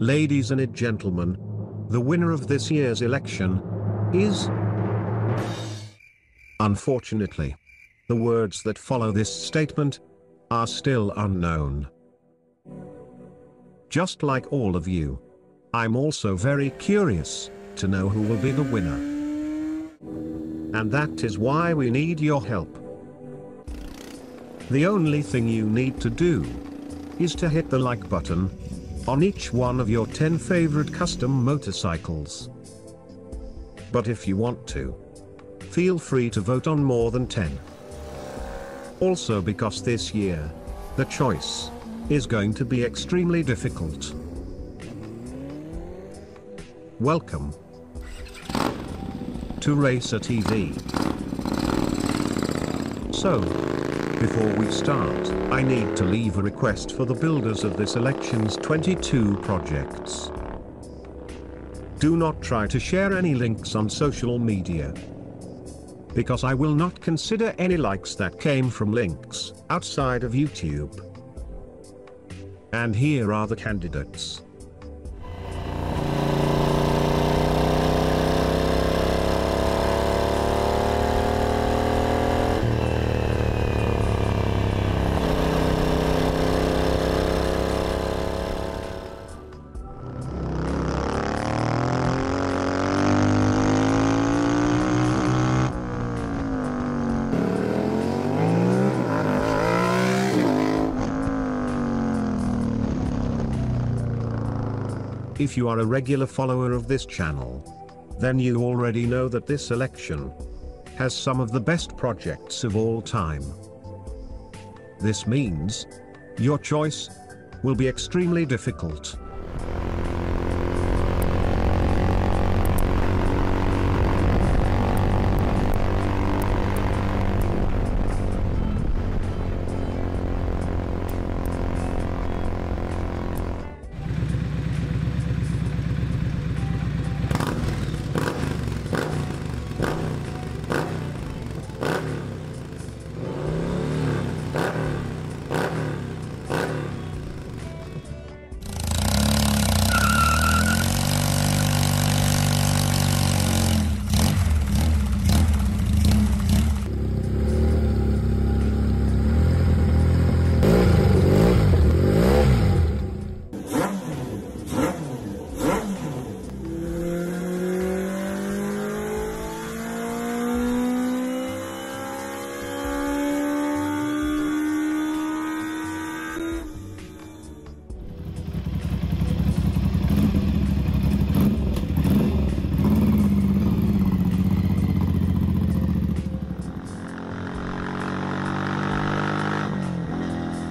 Ladies and gentlemen, the winner of this year's election is. Unfortunately, the words that follow this statement are still unknown. Just like all of you, I'm also very curious to know who will be the winner. And that is why we need your help. The only thing you need to do is to hit the like button on each one of your 10 favorite custom motorcycles. But if you want to, feel free to vote on more than 10. Also because this year, the choice is going to be extremely difficult. Welcome to Racer TV. So, before we start, I need to leave a request for the builders of this election's 22 projects. Do not try to share any links on social media. Because I will not consider any likes that came from links outside of YouTube. And here are the candidates. If you are a regular follower of this channel, then you already know that this election has some of the best projects of all time. This means your choice will be extremely difficult.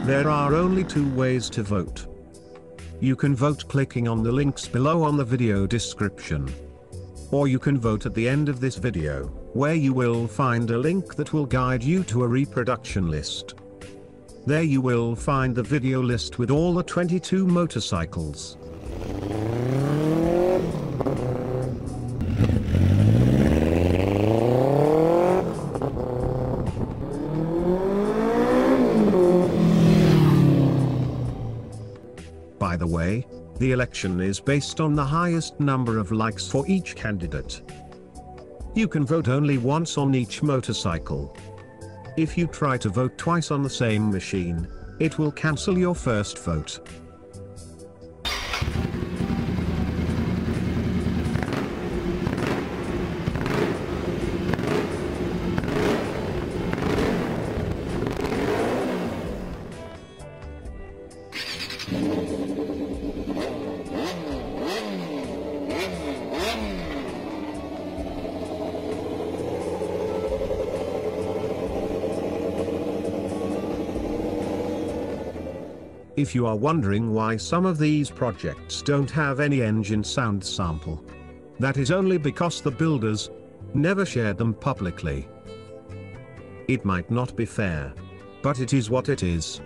There are only two ways to vote. You can vote clicking on the links below on the video description. Or you can vote at the end of this video, where you will find a link that will guide you to a reproduction list. There you will find the video list with all the 22 motorcycles. By the way, the election is based on the highest number of likes for each candidate. You can vote only once on each motorcycle. If you try to vote twice on the same machine, it will cancel your first vote. If you are wondering why some of these projects don't have any engine sound sample, that is only because the builders never shared them publicly. It might not be fair, but it is what it is.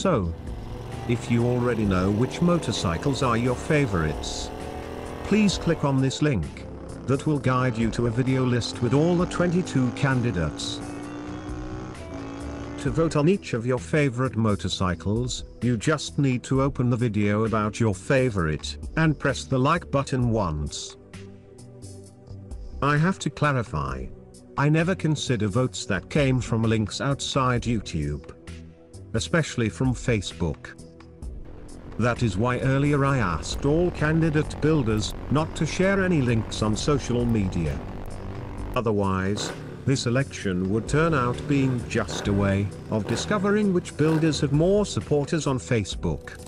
So, if you already know which motorcycles are your favorites, please click on this link. That will guide you to a video list with all the 22 candidates. To vote on each of your favorite motorcycles, you just need to open the video about your favorite, and press the like button once. I have to clarify. I never consider votes that came from links outside YouTube. Especially from Facebook. That is why earlier I asked all candidate builders not to share any links on social media. Otherwise, this election would turn out being just a way of discovering which builders have more supporters on Facebook.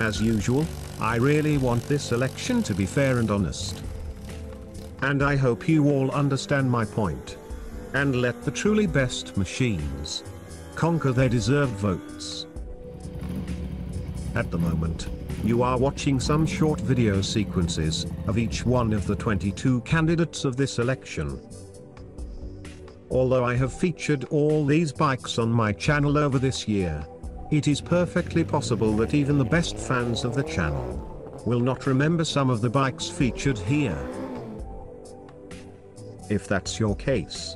As usual, I really want this election to be fair and honest. And I hope you all understand my point. And let the truly best machines conquer their deserved votes. At the moment, you are watching some short video sequences of each one of the 22 candidates of this election. Although I have featured all these bikes on my channel over this year, it is perfectly possible that even the best fans of the channel will not remember some of the bikes featured here. If that's your case,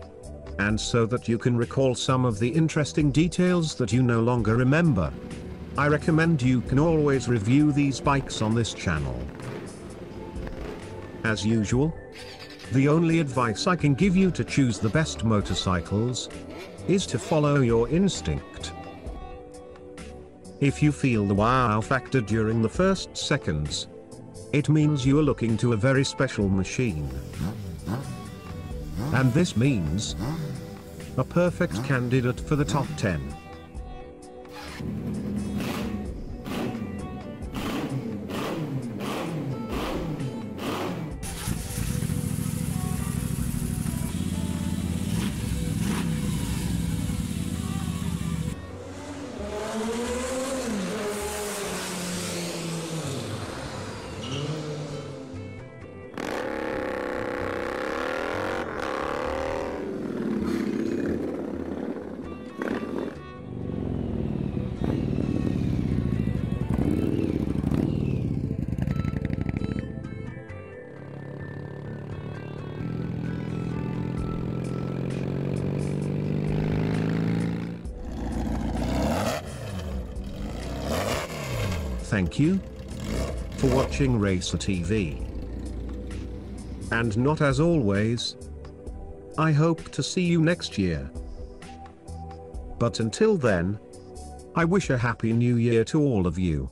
and so that you can recall some of the interesting details that you no longer remember, I recommend you can always review these bikes on this channel. As usual, the only advice I can give you to choose the best motorcycles is to follow your instinct. If you feel the wow factor during the first seconds, it means you are looking to a very special machine. And this means a perfect candidate for the top 10. Thank you for watching Racer TV. And not as always, I hope to see you next year. But until then, I wish a happy new year to all of you.